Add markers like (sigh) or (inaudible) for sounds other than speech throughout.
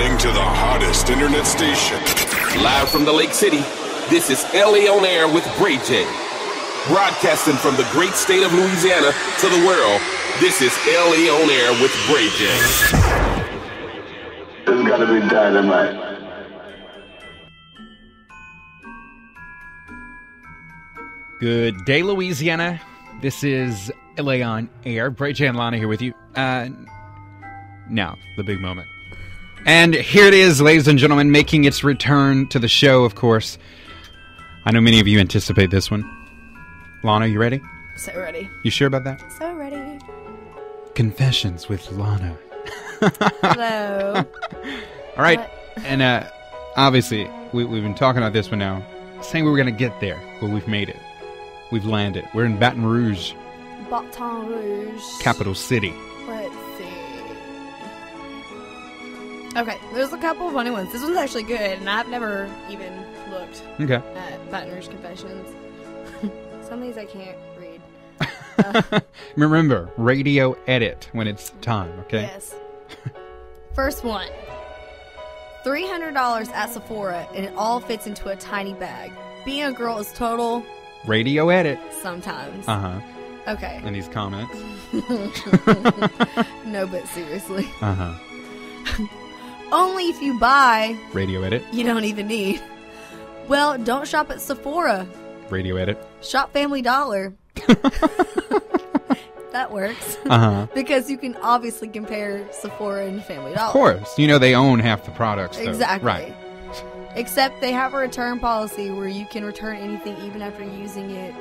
listening to the hottest internet station. Live from the Lake City, this is LA On Air with Bray J. Broadcasting from the great state of Louisiana to the world, this is LA On Air with Bray J. There's gotta be dynamite. Good day, Louisiana. This is LA on Air. Bray J and Lana here with you. Uh, now, the big moment. And here it is, ladies and gentlemen, making its return to the show, of course. I know many of you anticipate this one. Lana, you ready? So ready. You sure about that? So ready. Confessions with Lana. Hello. (laughs) All right. What? And uh, obviously, we, we've been talking about this one now, saying we were going to get there. Well, we've made it. We've landed. We're in Baton Rouge, Baton Rouge. capital city. See. Okay, there's a couple of funny ones. This one's actually good, and I've never even looked Okay. at Rouge Confessions. (laughs) Some of these I can't read. (laughs) Remember, radio edit when it's time, okay? Yes. First one. $300 at Sephora, and it all fits into a tiny bag. Being a girl is total Radio edit. sometimes. Uh huh. Okay. In these comments. (laughs) No, but seriously. Uh huh. Only if you buy, Radio edit. you don't even need. Well, don't shop at Sephora. Radio edit. Shop Family Dollar. (laughs) that works. Uh huh. because you can obviously compare Sephora and Family Dollar. Of course. You know they own half the products. Though. Exactly. Right. Except they have a return policy where you can return anything even after using it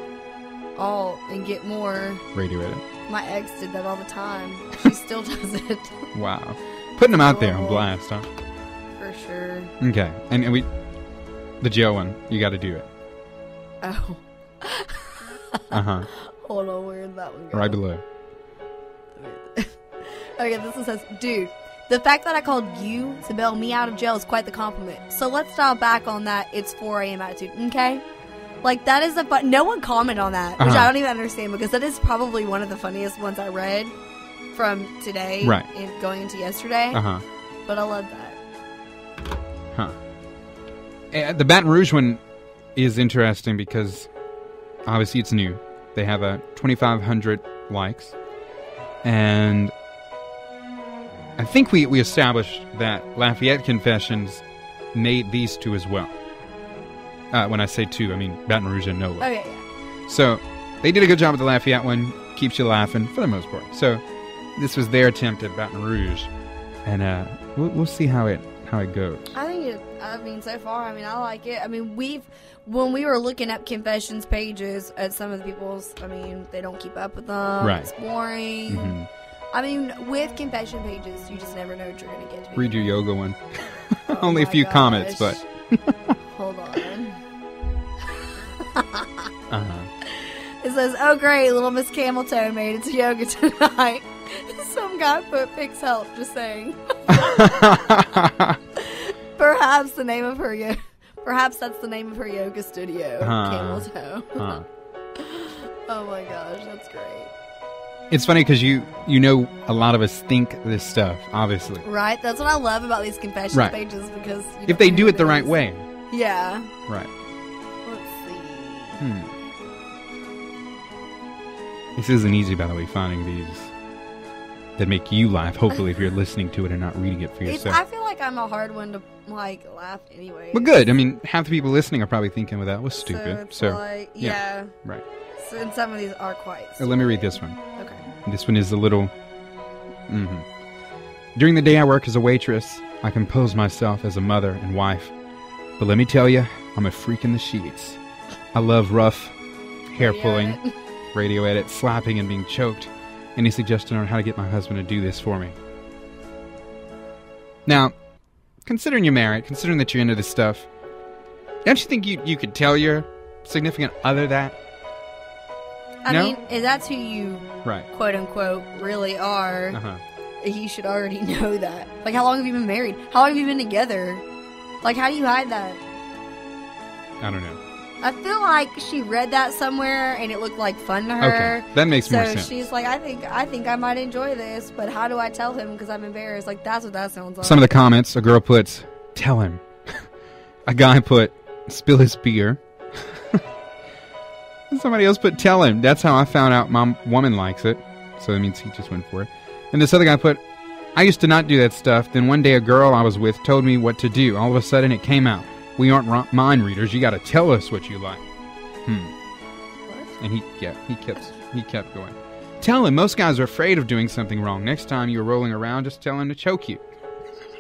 all and get more. Radio edit. My ex did that all the time. She still (laughs) does it. Wow. Putting them out there on blast, huh? For sure. Okay. And, and we. The Joe one. You got to do it. Oh. (laughs) Uh huh. Hold on, where did that one go? right below. (laughs) Okay, this one says, dude, the fact that I called you to bail me out of jail is quite the compliment. So let's dial back on that. It's 4 a.m. attitude, okay? Like that is the fun. No one comment on that, which Uh-huh. I don't even understand because that is probably one of the funniest ones I read from today, Right. And going into yesterday. Uh huh. But I love that. Huh. Uh, the Baton Rouge one is interesting because obviously it's new. They have a 2,500 likes. And I think we, we established that Lafayette Confessions made these two as well. Uh, when I say two, I mean Baton Rouge and NOLA. Okay, yeah. So they did a good job with the Lafayette one. Keeps you laughing for the most part. So this was their attempt at Baton Rouge. And uh, we'll, we'll see how it how it goes. I think it. I mean, so far, I mean, I like it. I mean, we've when we were looking up confessions pages at some of the people's. I mean, they don't keep up with them. Right. It's boring. Mhm. I mean, with confession pages, you just never know what you're gonna get. To Read your yoga one. (laughs) Oh Only a few comments, but (laughs) hold on. uh-huh. (laughs) It says, "Oh great, little Miss Cameltoe made it to yoga tonight." Guy put pics help. Just saying. (laughs) Perhaps the name of her yo- Perhaps that's the name of her yoga studio, Huh. Camel Toe. Huh. (laughs) oh my gosh, that's great. It's funny because you you know a lot of us think this stuff, obviously. Right? That's what I love about these confession Right. pages because If they do it the right way. Yeah. Right. Let's see. Hmm. This isn't easy, by the way, finding these that make you laugh. Hopefully, if you're listening to it and not reading it for yourself. I feel like I'm a hard one to like laugh anyway. But good. I mean, half the people listening are probably thinking, "Well, that was So stupid." it's So, like, yeah. yeah. right. So, and some of these are quite. Uh, let me read this one. Okay. This one is a little. hmm During the day I work as a waitress, I compose myself as a mother and wife. But let me tell you, I'm a freak in the sheets. I love rough hair Radio pulling, edit. (laughs) radio edit, slapping, and being choked. Any suggestion on how to get my husband to do this for me? Now, considering you're married, considering that you're into this stuff, don't you think you, you could tell your significant other that? I No? mean, if that's who you Right. quote unquote really are, Uh huh. you should already (laughs) know that. Like, how long have you been married? How long have you been together? Like, how do you hide that? I don't know. I feel like she read that somewhere and it looked like fun to her. Okay, that makes so more sense. So she's like, I think I think I might enjoy this, but how do I tell him because I'm embarrassed? Like that's what that sounds like. Some of the comments, a girl puts, "Tell him." (laughs) a guy put, "Spill his beer." (laughs) Somebody else put, "Tell him." That's how I found out my woman likes it. So that means he just went for it. And this other guy put, "I used to not do that stuff. Then one day a girl I was with told me what to do. All of a sudden it came out. We aren't mind readers. You got to tell us what you like." Hmm. And he, yeah, he kept, he kept going. Tell him. Most guys are afraid of doing something wrong. Next time you're rolling around, just tell him to choke you.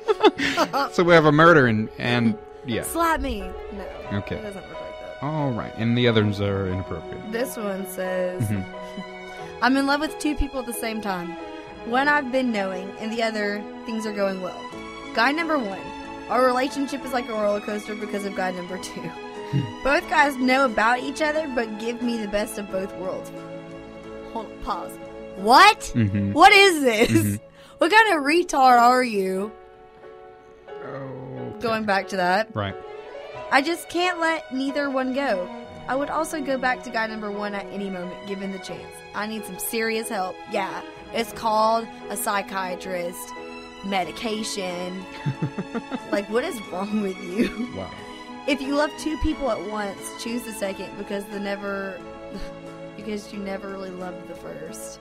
(laughs) so we have a murder and and yeah. Slap me. No. Okay. It doesn't work like that. All right, and the others are inappropriate. This one says, Mhm. (laughs) I'm in love with two people at the same time. One I've been knowing, and the other, things are going well. Guy number one, our relationship is like a roller coaster because of guy number two. both guys know about each other, but give me the best of both worlds. Hold on, pause. What? Mm-hmm. What is this? Mhm. What kind of retard are you? Oh, Going back to that. right. I just can't let neither one go. I would also go back to guy number one at any moment, given the chance. I need some serious help. Yeah, it's called a psychiatrist, medication. (laughs) like, what is wrong with you? Wow. If you love two people at once, choose the second because the never, (laughs) because you never really loved the first.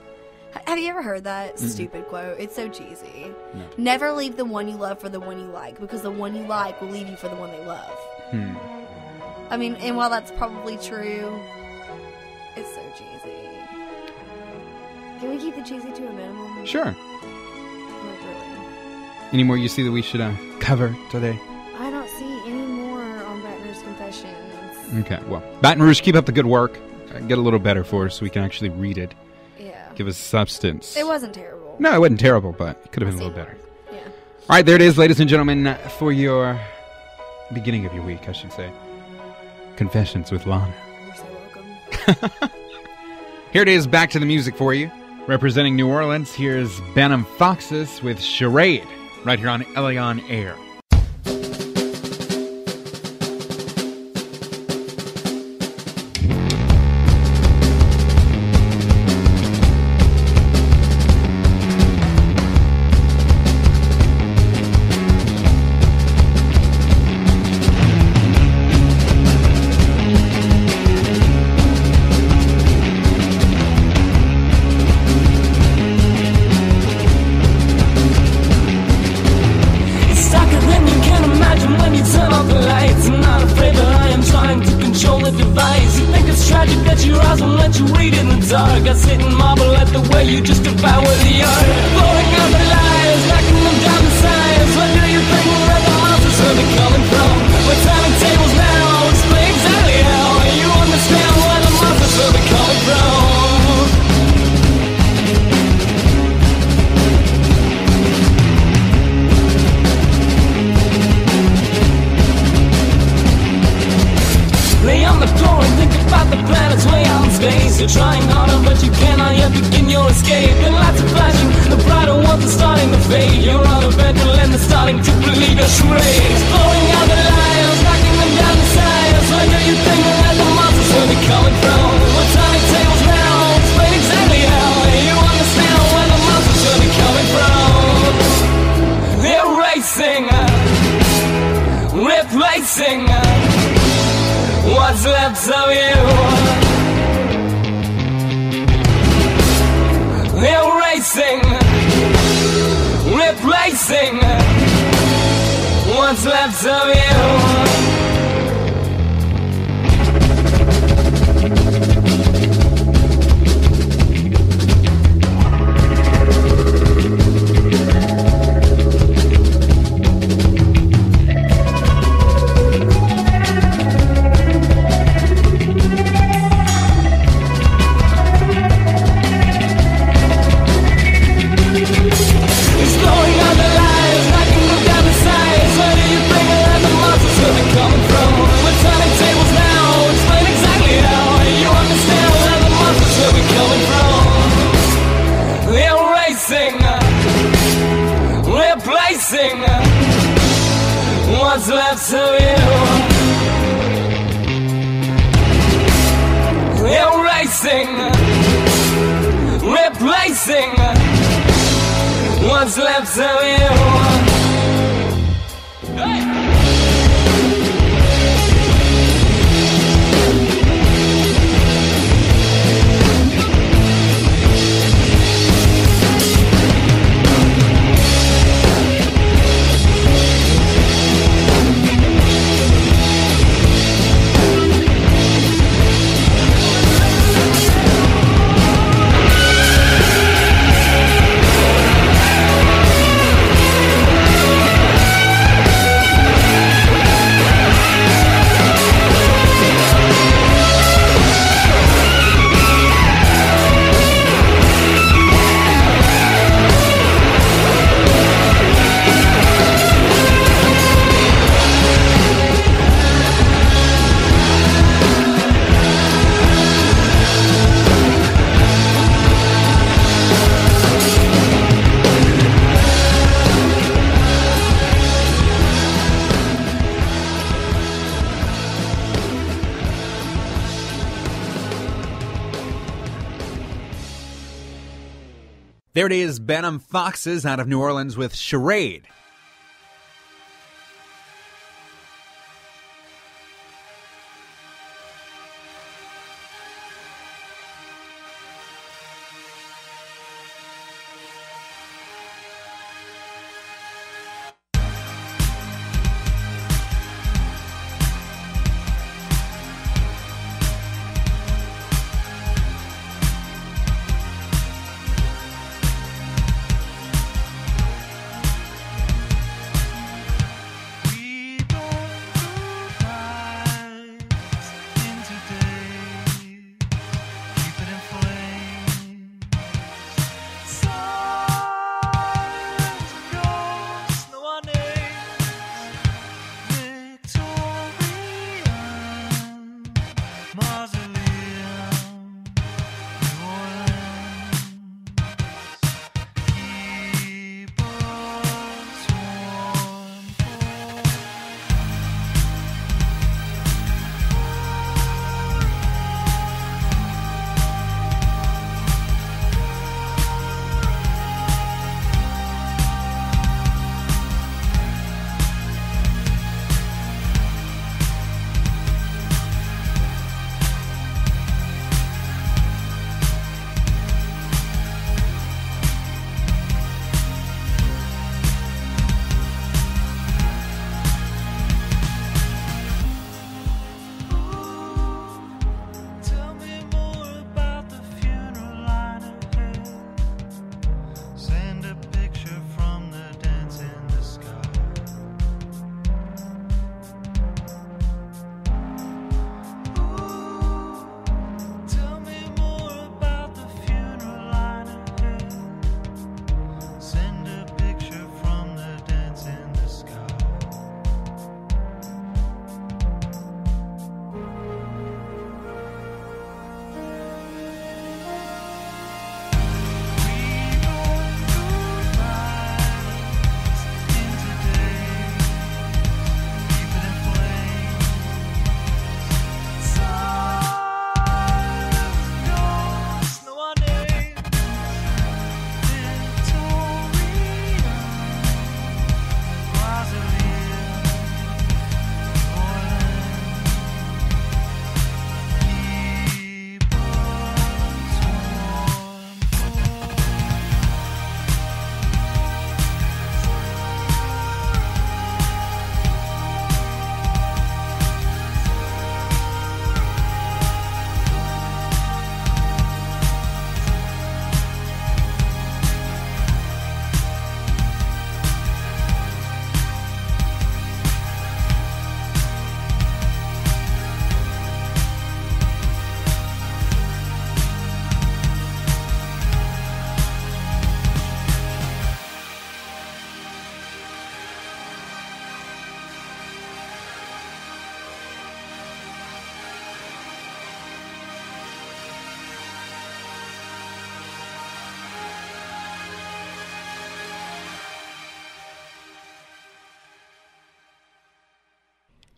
Have you ever heard that Mm-mm. stupid quote? It's so cheesy. No. Never leave the one you love for the one you like because the one you like will leave you for the one they love. Hmm. I mean, and while that's probably true, it's so cheesy. Can we keep the cheesy to a minimum? Sure. Any more you see that we should uh, cover today? I don't see any more on Batner's Confessions. Okay. Well, Baton Rouge, keep up the good work. Uh, get a little better for us so we can actually read it. Yeah. Give us substance. It wasn't terrible. No, it wasn't terrible, but it could have been a little better. Yeah. All right, there it is, ladies and gentlemen, for your beginning of your week, I should say. Confessions with Lana. You're so welcome. (laughs) Here it is, back to the music for you. Representing New Orleans, here's Benham Foxes with Charade, right here on LA On Air. Your eyes won't let you read in the dark. I sit and marvel at the way you just devour the art. Blowing out the lights, knocking them down the sides. Where do you think where the monsters are coming from? We're You're trying harder, but you cannot yet begin your escape. And lights are flashing, the brighter ones are starting to fade. You're out of bed and they're starting to believe your charades. Blowing out the lights, knocking them down the sides. Where do you think that the monsters will be coming from? We're turning tables now, explain exactly how. You understand where the monsters will be coming from. They're racing, replacing what's left of you. They're racing, replacing what's left of you. blazing. replacing. What's left of you? Erasing, replacing What's left of you? Hey! There it is, Benham Foxes out of New Orleans with Charade.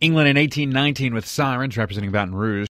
England in 1819 with Sirens representing Baton Rouge.